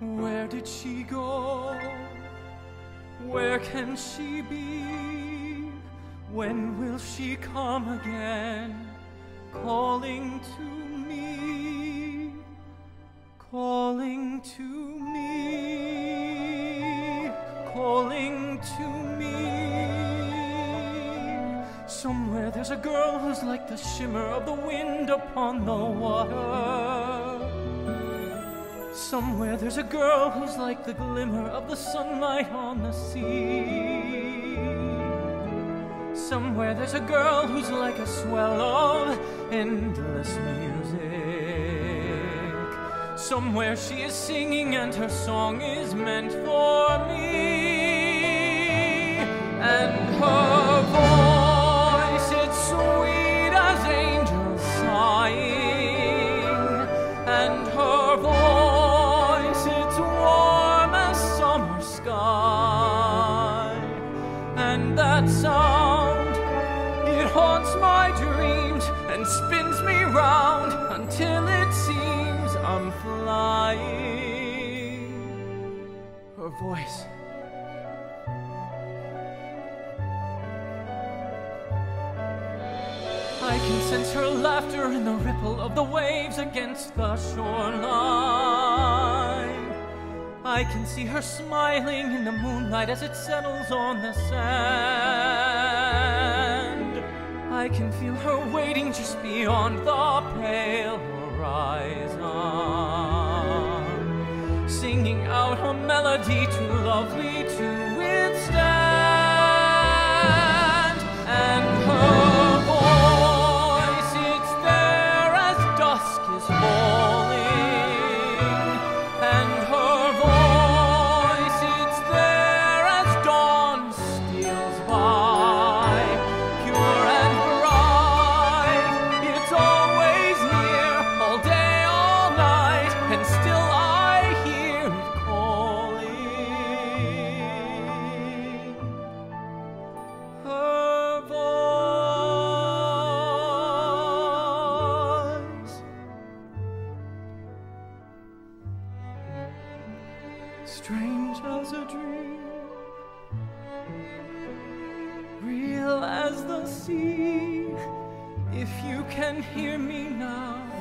Where did she go? Where can she be? When will she come again? Calling to me, calling to me, calling to me. Somewhere there's a girl who's like the shimmer of the wind upon the water. Somewhere there's a girl who's like the glimmer of the sunlight on the sea. Somewhere there's a girl who's like a swell of endless music. Somewhere she is singing and her song is meant for me. And her sky. And that sound, it haunts my dreams and spins me round until it seems I'm flying. Her voice. I can sense her laughter in the ripple of the waves against the shoreline. I can see her smiling in the moonlight as it settles on the sand. I can feel her waiting just beyond the pale horizon, singing out a melody too lovely to withstand. Strange as a dream, real as the sea. If you can hear me now,